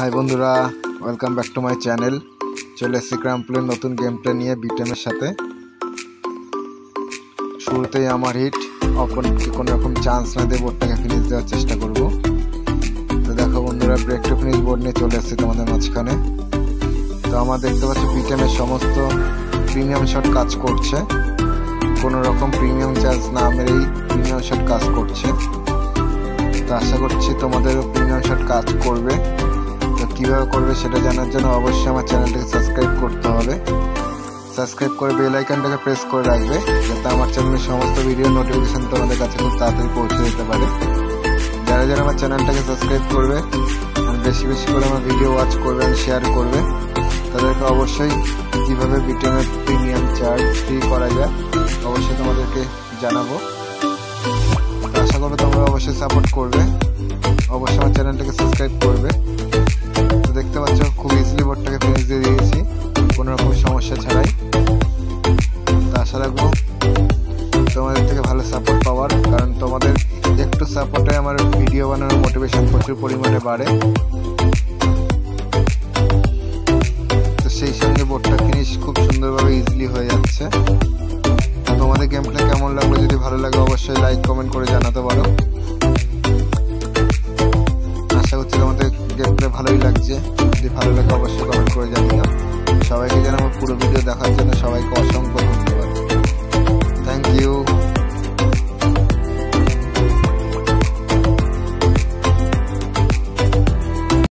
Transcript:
High বন্ধুরা। Welcome back to my channel চলে এসেছি ক্রাম্পলের নতুন গেম প্লে নিয়ে বিটেমের সাথে। শুরুতেই আমার হিট অপোনেন্টকে কোনো রকম চান্স না দিয়ে বোর্ডটাকে ফিনিশ দেওয়ার চেষ্টা করব। তো দেখো বন্ধুরা ব্রেক টু ফিনিশ বোর্ড নিয়ে চলে এসেছি তোমাদের মাঝখানে। তো আমার দেখতে পাচ্ছি বিটেমের সমস্ত প্রিমিয়াম শট কাজ করছে। কোনো রকম প্রিমিয়াম চার্জ না মেরেই প্রিমিয়াম শট কাজ করছে। তো আশা করছি তোমাদেরও প্রিমিয়াম শট কাজ করবে। কীভাবে করবে সেটা জানার জন্য অবশ্যই আমার চ্যানেলটাকে সাবস্ক্রাইব করতে হবে। সাবস্ক্রাইব করে বেল আইকনটাকে প্রেস করে রাখবে, যাতে আমার চ্যানেলের সমস্ত ভিডিও নোটিফিকেশন তোমাদের কাছে খুব তাড়াতাড়ি পৌঁছে যেতে পারে। যারা যারা আমার চ্যানেলটাকে সাবস্ক্রাইব করবে, আর বেশি বেশি করে আমার ভিডিও ওয়াচ করবে আর শেয়ার করবে, তাদেরকে অবশ্যই কীভাবে বিটেমের প্রিমিয়াম চার্জ ফ্রি করা যায়, অবশ্যই তোমাদেরকে জানাব। আশা করব তোমরা অবশ্যই সাপোর্ট করবে। অবশ্যই আমার চ্যানেলটাকে সাবস্ক্রাইব করবে। কোনো রকম সমস্যা ছাড়াই। তো আশা রাখব তোমাদের থেকে ভালো সাপোর্ট পাওয়ার, কারণ তোমাদের একটু সাপোর্টে আমার ভিডিও বানানোর মোটিভেশন প্রচুর পরিমাণে বাড়ে। তো সেই সঙ্গে বোর্ডটা ফিনিশ খুব সুন্দরভাবে ইজিলি হয়ে যাচ্ছে। তোমাদের গেমটা কেমন লাগল? যদি ভালো লাগে অবশ্যই লাইক কমেন্ট করে জানাতে পারো। আশা করছি তোমাদের গেমটা ভালোই লাগছে। যদি ভালো লাগে অবশ্যই কমেন্ট করে জানিও। সবাইকে জানাব পুরো ভিডিও দেখার জন্য সবাইকে অসংখ্য ধন্যবাদ। Thank you